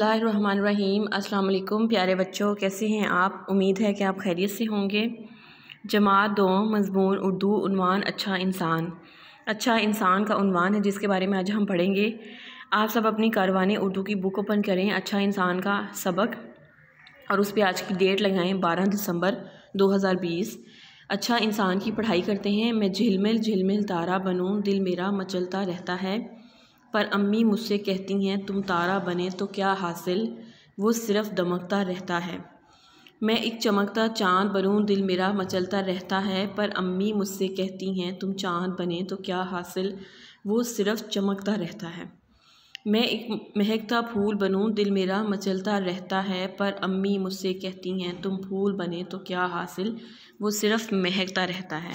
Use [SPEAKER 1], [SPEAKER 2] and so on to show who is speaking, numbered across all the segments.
[SPEAKER 1] रहीम अस्सलाम प्यारे बच्चों, कैसे हैं आप? उम्मीद है कि आप खैरियत से होंगे। जमात दो, मजमून उर्दू, उनवान अच्छा इंसान। अच्छा इंसान का उनवान है, जिसके बारे में आज हम पढ़ेंगे। आप सब अपनी कारवान उर्दू की बुक ओपन करें अच्छा इंसान का सबक, और उस पर आज की डेट लगाएँ, बारह दिसंबर 2020 अच्छा इंसान की पढ़ाई करते हैं, मैं झिलमिल झिलमिल तारा बनूँ, दिल मेरा मचलता रहता है। पर अम्मी मुझसे कहती हैं, तुम तारा बने तो क्या हासिल? वो सिर्फ़ दमकता रहता है। मैं एक चमकता चाँद बनूँ, दिल मेरा मचलता रहता है। पर अम्मी मुझसे कहती हैं, तुम चाँद बने तो क्या हासिल? वो सिर्फ़ चमकता रहता है। मैं एक महकता फूल बनूँ, दिल मेरा मचलता रहता है। पर अम्मी मुझसे कहती हैं, तुम फूल बने तो क्या हासिल? वो सिर्फ़ महकता रहता है।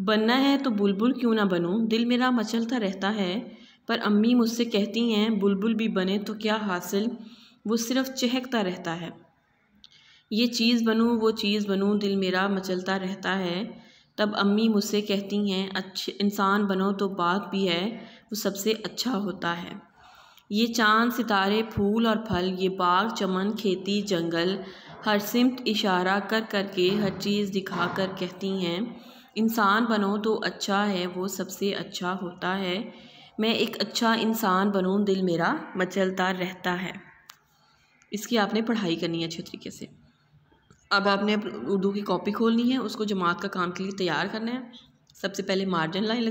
[SPEAKER 1] बनना है तो बुलबुल क्यों ना बनूँ? दिल मेरा मचलता रहता है। पर अम्मी मुझसे कहती हैं, बुलबुल भी बने तो क्या हासिल? वो सिर्फ़ चहकता रहता है। ये चीज़ बनूँ, वो चीज़ बनूँ, दिल मेरा मचलता रहता है। तब अम्मी मुझसे कहती हैं, अच्छे, इंसान बनो तो बात भी है, वो सबसे अच्छा होता है। ये चाँद, सितारे, फूल और फल, ये बाग, चमन, खेती, जंगल, हर सिमत इशारा कर कर के हर चीज़ दिखा कर कहती हैं, इंसान बनो तो अच्छा है, वो सबसे अच्छा होता है। मैं एक अच्छा इंसान बनूँ, दिल मेरा मचलता रहता है। इसकी आपने पढ़ाई करनी है अच्छे तरीके से। अब आपने उर्दू की कॉपी खोलनी है, उसको जमात का काम के लिए तैयार करना है। सबसे पहले मार्जिन लाइन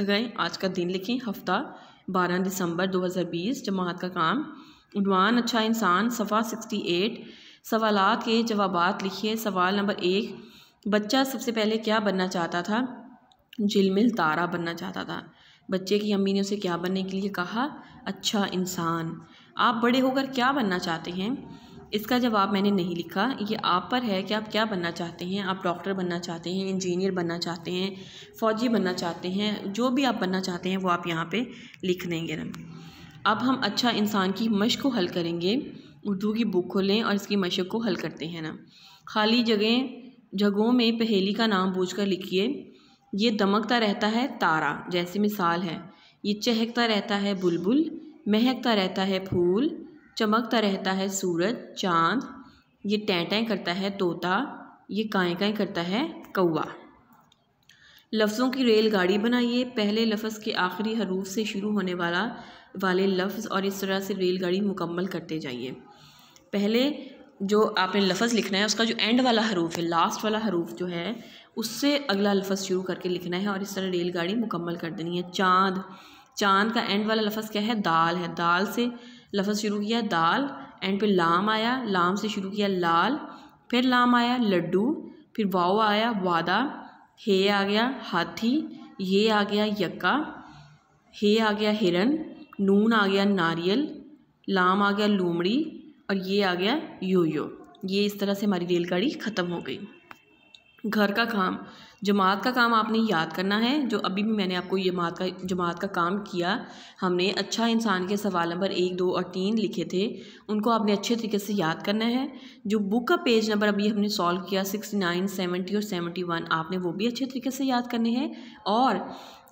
[SPEAKER 1] लगाएँ। आज का दिन लिखें, हफ़्ता, बारह दिसंबर 2020 जमात का काम। उनवान अच्छा इंसान, सफ़ा सिक्सटी एट, सवालात के जवाब लिखिए। सवाल नंबर एक, बच्चा सबसे पहले क्या बनना चाहता था? झिलमिल तारा बनना चाहता था। बच्चे की अम्मी ने उसे क्या बनने के लिए कहा? अच्छा इंसान। आप बड़े होकर क्या बनना चाहते हैं? इसका जवाब मैंने नहीं लिखा। ये आप पर है कि आप क्या बनना चाहते हैं? आप डॉक्टर बनना चाहते हैं, इंजीनियर बनना चाहते हैं, फ़ौजी बनना चाहते हैं, जो भी आप बनना चाहते हैं वो आप यहाँ पे लिख देंगे। ना अब हम अच्छा इंसान की मशक को हल करेंगे। उर्दू की बुक खोलें और इसकी मशक को हल करते हैं ना। खाली जगह, जगहों में पहेली का नाम बूझ कर लिखिए। ये दमकता रहता है तारा, जैसे मिसाल है। ये चहकता रहता है बुलबुल, महकता रहता है फूल, चमकता रहता है सूरज, चाँद। ये टैं करता है तोता, ये काएँ काएँ करता है कौआ लफ्ज़ों की रेलगाड़ी बनाइए। पहले लफ्ज़ के आखिरी हरूफ से शुरू होने वाला, वाले लफ्ज़ और इस तरह से रेलगाड़ी मुकम्मल करते जाइए। पहले जो आपने लफ्ज़ लिखना है, उसका जो एंड वाला हरूफ है लास्ट वाला हरूफ जो है, उससे अगला लफ्ज़ शुरू करके लिखना है और इस तरह रेलगाड़ी मुकम्मल कर देनी है। चाँद चाँद का एंड वाला लफ्ज़ क्या है? दाल है। दाल से लफ्ज़ शुरू किया, दाल एंड पे लाम आया, लाम से शुरू किया लाल, फिर लाम आया लड्डू, फिर वाओ आया वादा, हे आ गया हाथी, ये आ गया यक्का, हे आ गया हिरन, नून आ गया नारियल, लाम आ गया लूमड़ी और ये आ गया यो यो ये इस तरह से हमारी रेलगाड़ी ख़त्म हो गई। घर का काम, जमात का काम आपने याद करना है, जो अभी भी मैंने आपको जमात का जमात का काम किया, हमने अच्छा इंसान के सवाल नंबर एक, दो और तीन लिखे थे, उनको आपने अच्छे तरीके से याद करना है। जो बुक का पेज नंबर अभी हमने सॉल्व किया सिक्सटी नाइन सेवेंटी और सेवेंटी वन आपने वो भी अच्छे तरीके से याद करने हैं। और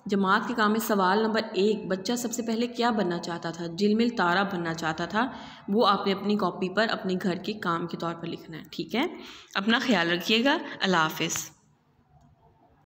[SPEAKER 1] जमात के काम में सवाल नंबर एक, बच्चा सबसे पहले क्या बनना चाहता था? जिलमिल तारा बनना चाहता था। वो आपने अपनी कॉपी पर अपने घर के काम के तौर पर लिखना है। ठीक है? अपना ख्याल रखिएगा। अल्लाह हाफिज़।